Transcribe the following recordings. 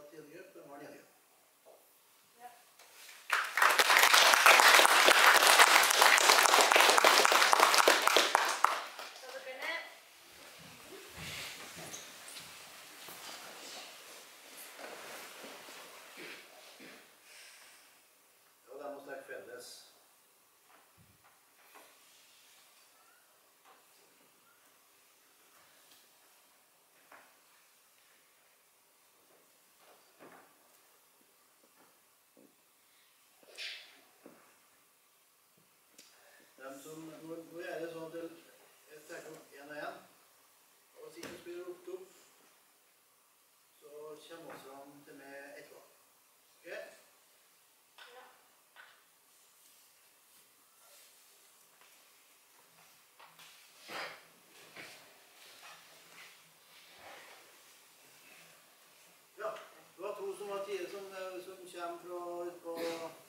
atelier nå, nå er det sånn at jeg trekker opp én og én. Og siden ikke spiller opp opp, så kommer vi fram til meg etterpå. Okay? Ja. Det var to som var tidligere, som, eh, som kommer fra utpå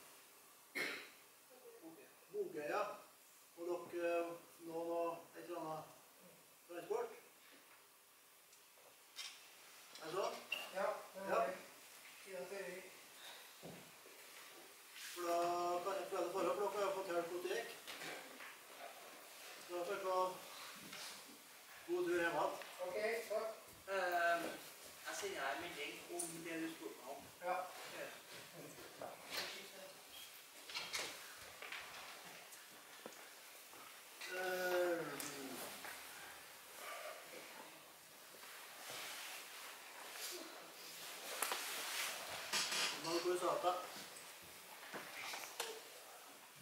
plata.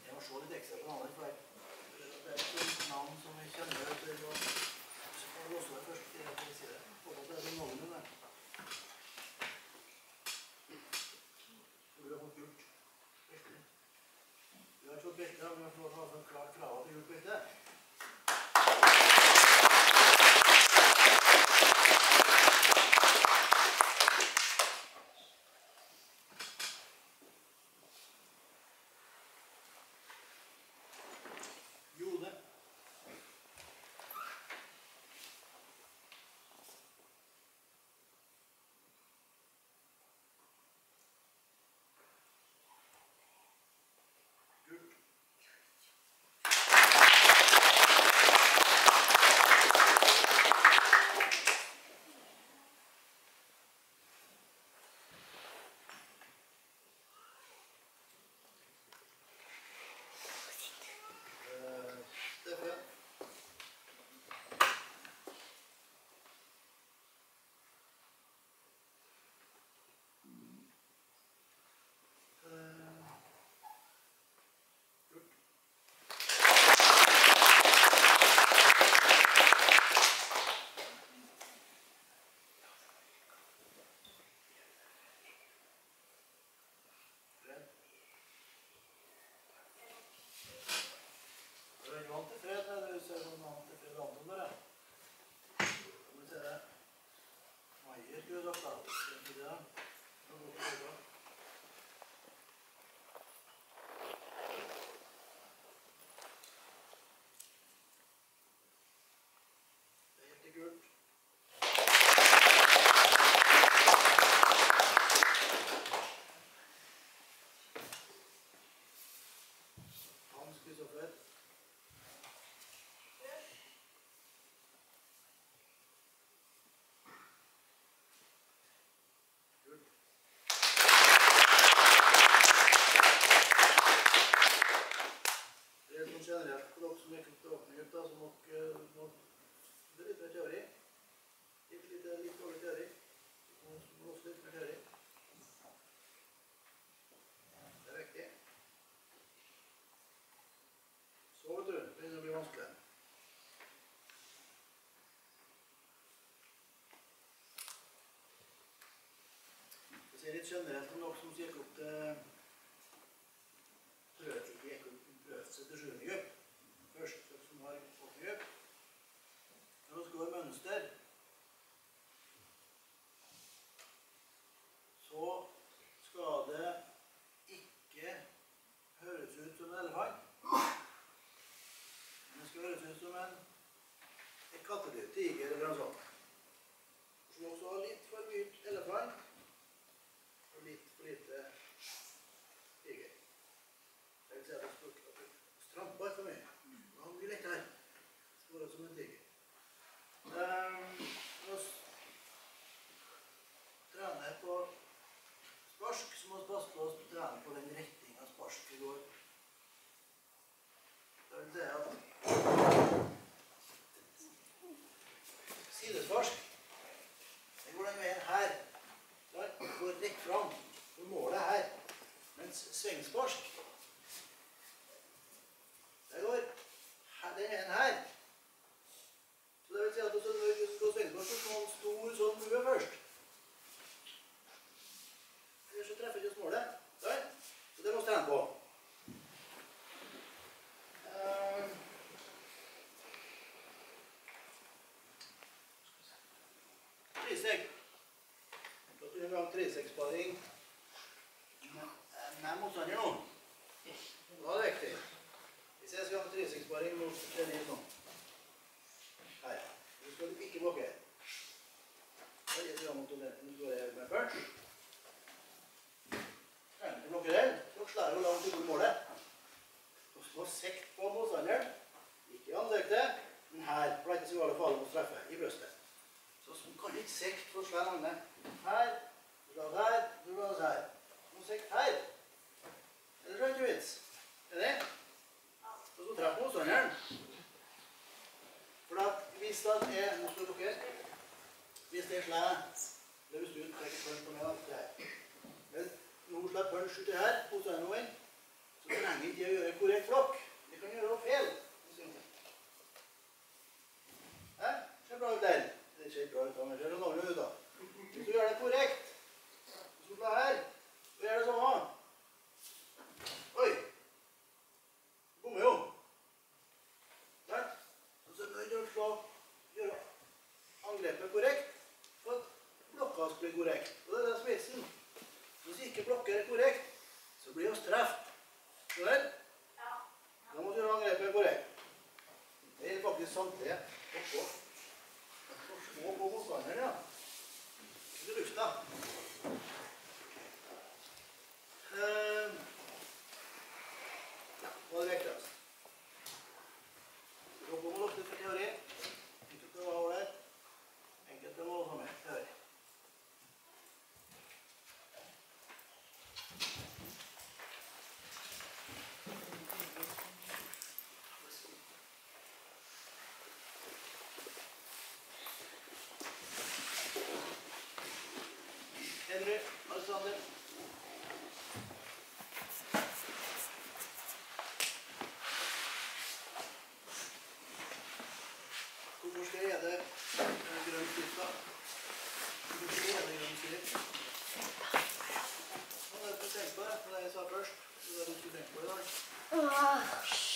Jeg må se litt ekstra på den andre, for det er et navn som vi kjenner. generelt om dere som gikk opp til prøve til gikk opp til 7. grupp. Først dere som har fått grupp. Når vi går mønster, så skal det ikke høres ut som en elefant. Men det skal høres ut som en, en kattedyr, tiger eller noe sånt. Trisegg. Da skal vi ha gang triseggsparing med, med motstander nå. Da er det riktig. Hvis jeg skal ha triseggsparing mot Dennis nå Her. Du skal ikke blokkere. Da gir vi mot den. Nå går jeg med punch. Du ikke blokkere. Så slår du langt utover målet. Og så sekt på motstanderen. Ikke i ansiktet, men her. For det er ikke så farlig å treffe i brystet. Så du ikke sekt for annen. Her, du slår her, du slår her. Nå sekt her. Eller er det ikke vits. Er det? Og så treffer motstanderen. For at hvis det er Nå skal dere Hvis det er slår Det hvis du trekker punch på meg, da. Det her. Men når du slår punch uti her, motstanderen min, så trenger ikke jeg å gjøre korrekt flokk. Det kan gjøre feil. Hæ? Ser bra ut der. Noe da. Hvis du gjør det korrekt, hvis du her, så gjør det samme. Oi. Bommer jo. Der. Og så er du nødt til å slå, gjøre angrepet korrekt, for at blokka skal bli korrekt. Og det er det som er vitsen. Hvis ikke blokker er korrekt, så blir vi straffet. Skjønner? Ja. Da må du gjøre angrepet korrekt. Det er faktisk samtlige oppå. Og små på motstanderen, ja. Ikke lufta. Eh, ja, det var det viktigste. Dere må lukte for teori. Enkelt å være ålreit. Enkelt å ha med teori. Henry, Alexander. Hvorfor skal jeg gjøre eh, grønn. Hvorfor skal jeg gjøre grønn skrift? Nå er det for tenke på det, det jeg sa først. Det er det du skulle tenke på i dag.